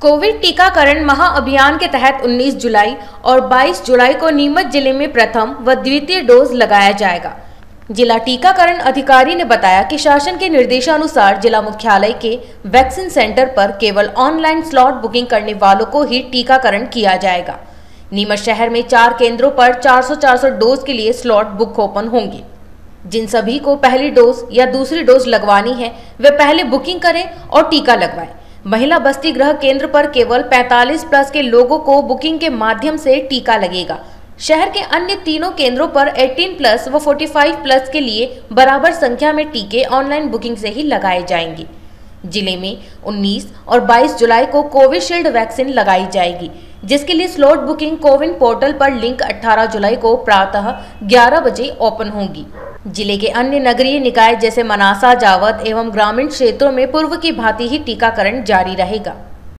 Covid टीकाकरण महाअभियान के तहत 19 जुलाई और 22 जुलाई को नीमच ज़िले में प्रथम व द्वितीय डोज लगाया जाएगा। जिला टीकाकरण अधिकारी ने बताया कि शासन के निर्देशानुसार जिला मुख्यालय के वैक्सीन सेंटर पर केवल ऑनलाइन स्लॉट बुकिंग करने वालों को ही टीकाकरण किया जाएगा। नीमच शहर में चार केंद्रों पर 400-400 डोज के लिए स्लॉट बुक ओपन होंगे। जिन सभी को पहली डोज या दूसरी डोज लगवानी है, वे पहले बुकिंग करें और टीका लगवाएँ। महिला बस्ती गृह केंद्र पर केवल 45 प्लस के लोगों को बुकिंग के माध्यम से टीका लगेगा। शहर के अन्य तीनों केंद्रों पर 18 प्लस व 45 प्लस के लिए बराबर संख्या में टीके ऑनलाइन बुकिंग से ही लगाए जाएँगे। ज़िले में 19 और 22 जुलाई को कोविशील्ड वैक्सीन लगाई जाएगी, जिसके लिए स्लॉट बुकिंग कोविन पोर्टल पर लिंक 18 जुलाई को प्रातः 11 बजे ओपन होगी। ज़िले के अन्य नगरीय निकाय जैसे मनासा, जावत एवं ग्रामीण क्षेत्रों में पूर्व की भांति ही टीकाकरण जारी रहेगा।